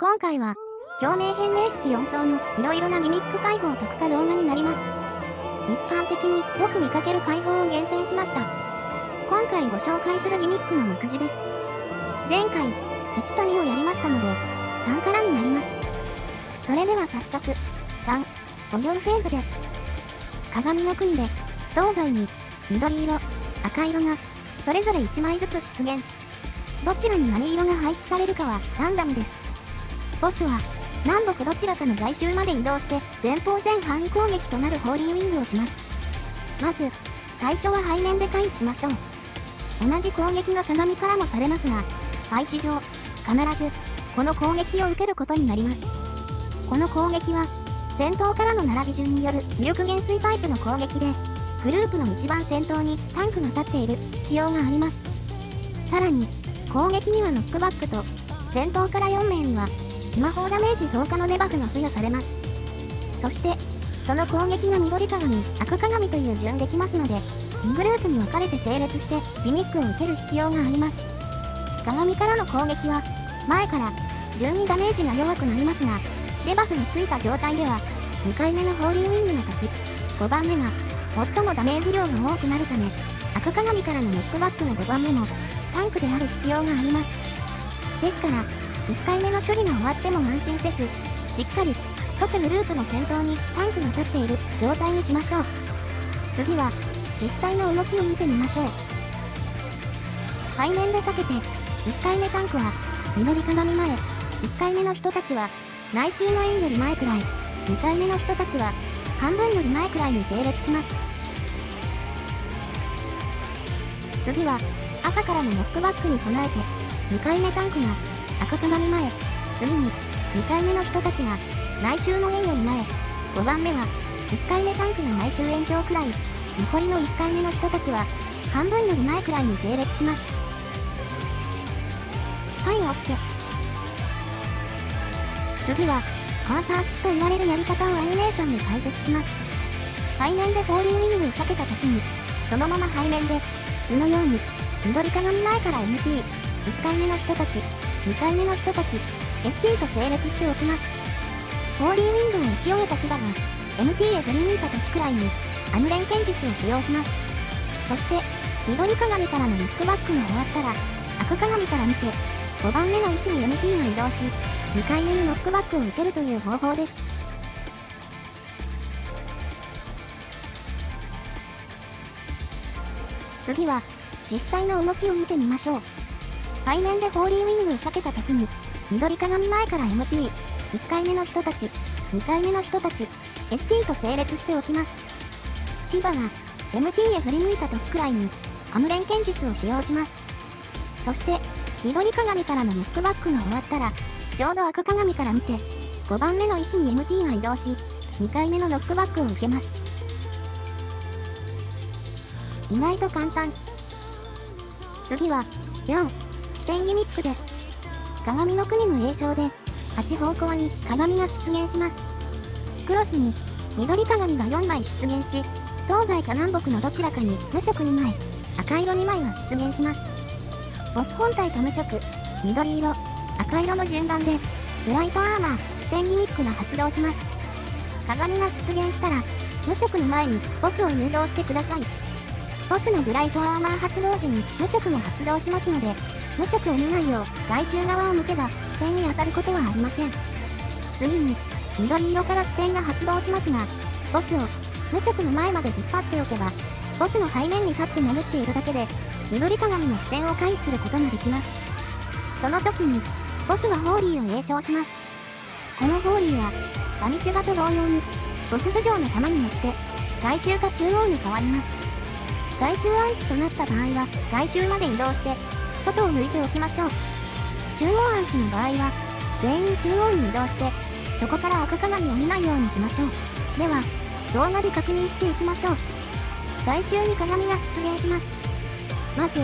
今回は、共鳴変例式4層のいろいろなギミック解放特化動画になります。一般的によく見かける解放を厳選しました。今回ご紹介するギミックの目次です。前回、1と2をやりましたので、3からになります。それでは早速、3、5行フェーズです。鏡の国で、東西に、緑色、赤色が、それぞれ1枚ずつ出現。どちらに何色が配置されるかはランダムです。ボスは、南北どちらかの外周まで移動して前方全範囲攻撃となるホーリーウィングをします。まず、最初は背面で回避しましょう。同じ攻撃が鏡からもされますが、配置上、必ず、この攻撃を受けることになります。この攻撃は、先頭からの並び順による威力減衰タイプの攻撃で、グループの一番先頭にタンクが立っている必要があります。さらに、攻撃にはノックバックと、先頭から4名には魔法ダメージ増加のデバフが付与されます。そしてその攻撃が緑鏡悪鏡という順できますので2グループに分かれて整列してギミックを受ける必要があります。鏡からの攻撃は前から順にダメージが弱くなりますがデバフがついた状態では2回目のホーリーウィングの時5番目が最もダメージ量が多くなるため悪鏡からのノックバックの5番目もタンクである必要があります。ですから1回目の処理が終わっても安心せず、しっかり各グループの先頭にタンクが立っている状態にしましょう。次は、実際の動きを見てみましょう。背面で避けて、1回目タンクは、緑鏡前、1回目の人たちは、内周の円より前くらい、2回目の人たちは、半分より前くらいに整列します。次は、赤からのノックバックに備えて、2回目タンクが赤鏡前、次に、2回目の人たちが、内周の円より前、5番目は、1回目タンクが内周延長くらい、残りの1回目の人たちは、半分より前くらいに整列します。はい、OK。次は、カーサー式と言われるやり方をアニメーションで解説します。背面でフォーリーウィングを避けた時に、そのまま背面で、図のように、緑鏡前から MT、1回目の人たち、2回目の人たち、ST と整列しておきます。ホーリーウィンドを打ち終えた芝が、MT へ振り向いた時くらいに、アム連剣術を使用します。そして、緑鏡からのノックバックが終わったら、赤鏡から見て、5番目の位置に MT が移動し、2回目にノックバックを受けるという方法です。次は、実際の動きを見てみましょう。背面でホーリーウィングを避けた時に、緑鏡前から MT、1回目の人たち、2回目の人たち、ST と整列しておきます。シバが MT へ振り向いた時くらいに、アムレン剣術を使用します。そして、緑鏡からのノックバックが終わったら、ちょうど赤鏡から見て、5番目の位置に MT が移動し、2回目のノックバックを受けます。意外と簡単。次は、4。点ギミックです。鏡の国の栄称で、8方向に鏡が出現します。クロスに緑鏡が4枚出現し、東西か南北のどちらかに無色2枚、赤色2枚が出現します。ボス本体と無色、緑色、赤色の順番で、ブライトアーマー、視点ギミックが発動します。鏡が出現したら、無色の前にボスを誘導してください。ボスのブライトアーマー発動時に無色が発動しますので、無色を見ないよう外周側を向けば視線に当たることはありません。次に緑色から視線が発動しますがボスを無色の前まで引っ張っておけばボスの背面に立って眠っているだけで緑鏡の視線を回避することができます。その時にボスがホーリーを詠唱します。このホーリーはバニシュガと同様にボス頭上の弾によって外周か中央に変わります。外周アンチとなった場合は外周まで移動して外を向いておきましょう。中央アンチの場合は全員中央に移動してそこから赤鏡を見ないようにしましょう。では動画で確認していきましょう。外周に鏡が出現します。まず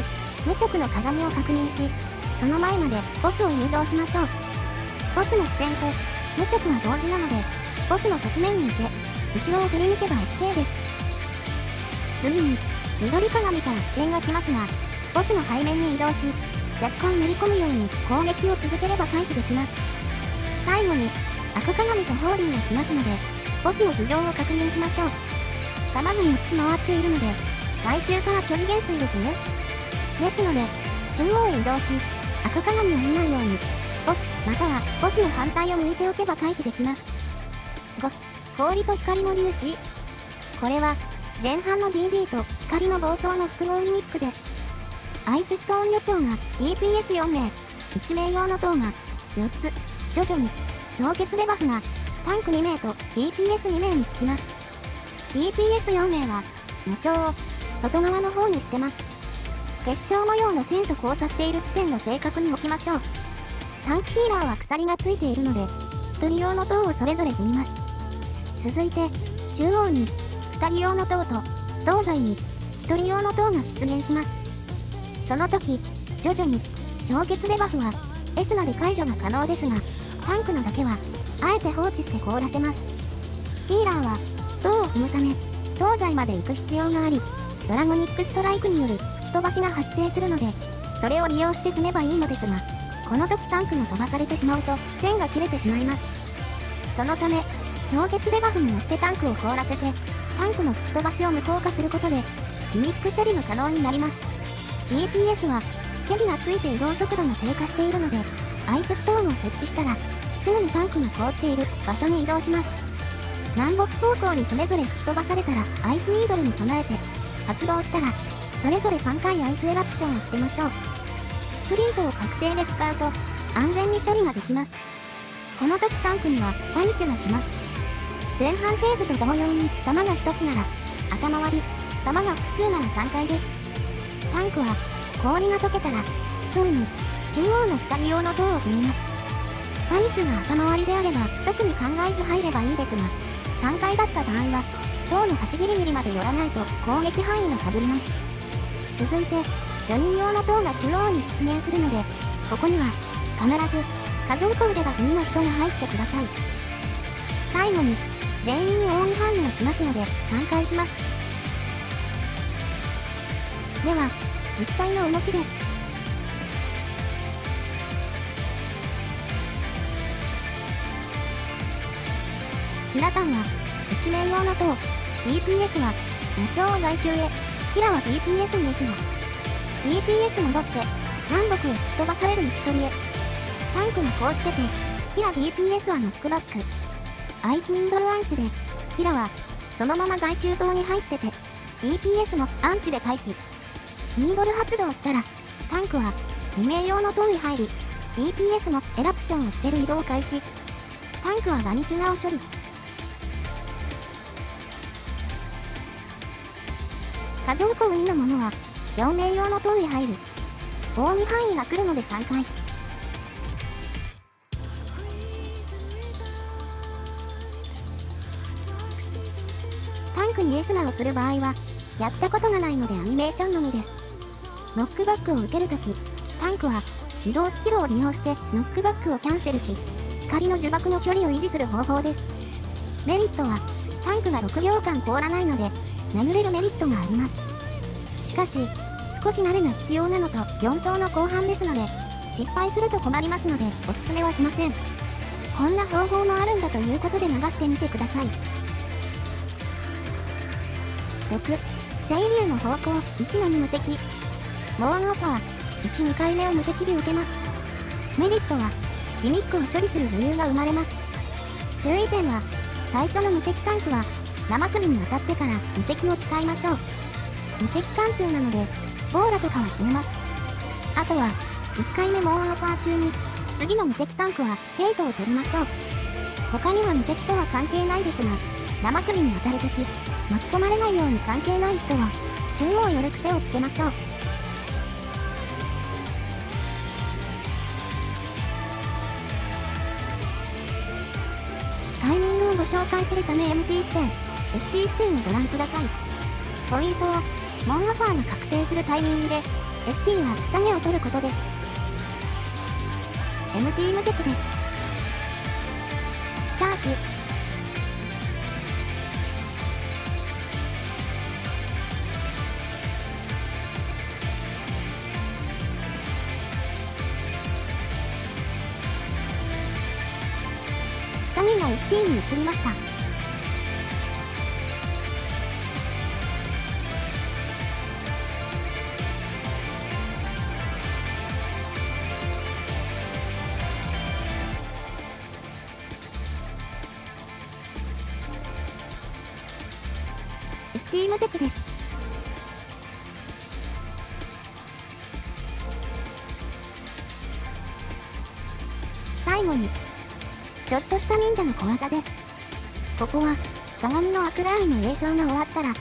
無色の鏡を確認しその前までボスを誘導しましょう。ボスの視線と無色は同時なのでボスの側面にいて後ろを振り抜けば OK です。次に緑鏡から視線が来ますがボスの背面に移動し、若干乗り込むように攻撃を続ければ回避できます。最後に、悪鏡とホーリーが来ますので、ボスの頭上を確認しましょう。弾が4つ回っているので、来週から距離減衰ですね。ですので、中央へ移動し、悪鏡を見ないように、ボス、またはボスの反対を向いておけば回避できます。5、氷と光の粒子。これは、前半の DD と光の暴走の複合ギミックです。アイスストーン予兆が EPS4 名、1名用の塔が4つ、徐々に、氷結デバフがタンク2名と DPS2 名につきます。DPS4 名は、魔帳を外側の方に捨てます。結晶模様の線と交差している地点の正確に置きましょう。タンクヒーラーは鎖がついているので、1人用の塔をそれぞれ踏みます。続いて、中央に2人用の塔と、東西に1人用の塔が出現します。その時、徐々に、氷結デバフは、エスナで解除が可能ですが、タンクのだけは、あえて放置して凍らせます。ヒーラーは、塔を踏むため、東西まで行く必要があり、ドラゴニックストライクによる吹き飛ばしが発生するので、それを利用して踏めばいいのですが、この時タンクが飛ばされてしまうと、線が切れてしまいます。そのため、氷結デバフによってタンクを凍らせて、タンクの吹き飛ばしを無効化することで、ギミック処理が可能になります。EPS は、蛇がついて移動速度が低下しているので、アイスストーンを設置したら、すぐにタンクが凍っている場所に移動します。南北方向にそれぞれ吹き飛ばされたら、アイスニードルに備えて、発動したら、それぞれ3回アイスエラプションを捨てましょう。スプリントを確定で使うと、安全に処理ができます。この時タンクには、バニッシュが来ます。前半フェーズと同様に弾が1つなら頭割り弾が複数なら3回ですタンクは氷が溶けたらすぐに中央の2人用の塔を踏みます。バニッシュが頭割りであれば特に考えず入ればいいですが3回だった場合は塔の端ギリギリまで寄らないと攻撃範囲がかぶります。続いて4人用の塔が中央に出現するのでここには必ず過剰コーでは2の人が入ってください。最後に全員に扇範囲が来ますので3回します。では実際の動きです。ヒラタンは1名用の塔 DPS は魔鳥を外周へヒラは DPS に S が DPS 戻って南北へ吹き飛ばされる位置取りへタンクが凍っててヒラ DPS はノックバック。アイスニードルアンチで、ヒラは、そのまま外周塔に入ってて、DPS もアンチで待機。ニードル発動したら、タンクは、2名用の塔に入り、DPS もエラプションを捨てる移動開始。タンクはワニシュガを処理。過剰庫2のものは、4名用の塔に入る。大2範囲が来るので3回。タンクにエスナをする場合は、やったことがないのでアニメーションのみです。ノックバックを受けるとき、タンクは移動スキルを利用してノックバックをキャンセルし、光の呪縛の距離を維持する方法です。メリットは、タンクが6秒間凍らないので、殴れるメリットがあります。しかし、少し慣れが必要なのと4層の後半ですので、失敗すると困りますのでおすすめはしません。こんな方法もあるんだということで流してみてください。6清流の方向1の2無敵モーンオファー12回目を無敵で受けます。メリットはギミックを処理する余裕が生まれます。注意点は最初の無敵タンクは生首に当たってから無敵を使いましょう。無敵貫通なのでボーラとかは死ねます。あとは1回目モーンオファー中に次の無敵タンクはヘイトを取りましょう。他には無敵とは関係ないですが生首に当たるとき巻き込まれないように関係ない人は中央寄る癖をつけましょう。紹介するため MT 視点 ST 視点をご覧ください。ポイントはモンアファーが確定するタイミングで ST は種を取ることです。MT 無敵です。シャープ ST に移りました。STEAM テクです。ちょっとした忍者の小技です。ここは、鏡のアクラーイの栄唱が終わったら、フ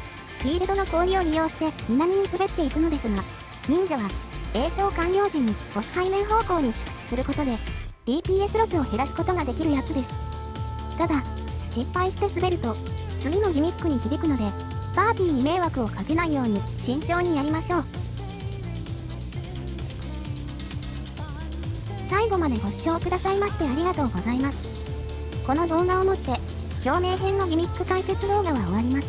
ィールドの氷を利用して南に滑っていくのですが、忍者は、栄唱完了時にボス背面方向に出屈することで、DPS ロスを減らすことができるやつです。ただ、失敗して滑ると、次のギミックに響くので、パーティーに迷惑をかけないように慎重にやりましょう。最後までご視聴くださいましてありがとうございます。この動画をもって、共鳴編のギミック解説動画は終わります。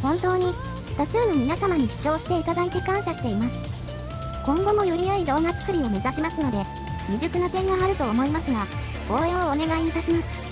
本当に、多数の皆様に視聴していただいて感謝しています。今後もより良い動画作りを目指しますので、未熟な点があると思いますが、応援をお願いいたします。